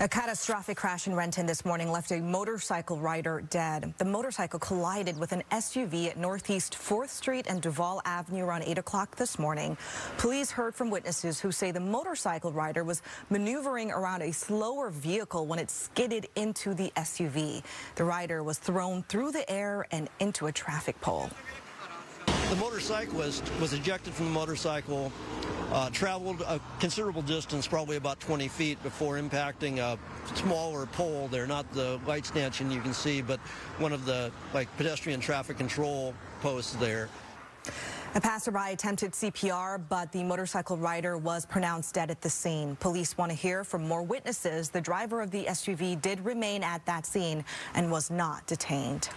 A catastrophic crash in Renton this morning left a motorcycle rider dead. The motorcycle collided with an SUV at Northeast 4th Street and Duvall Avenue around 8 o'clock this morning. Police heard from witnesses who say the motorcycle rider was maneuvering around a slower vehicle when it skidded into the SUV. The rider was thrown through the air and into a traffic pole. The motorcyclist was ejected from the motorcycle, uh, traveled a considerable distance, probably about 20 feet, before impacting a smaller pole there, not the light stanchion you can see, but one of the like pedestrian traffic control posts there. A passerby attempted CPR, but the motorcycle rider was pronounced dead at the scene. Police want to hear from more witnesses. The driver of the SUV did remain at that scene and was not detained.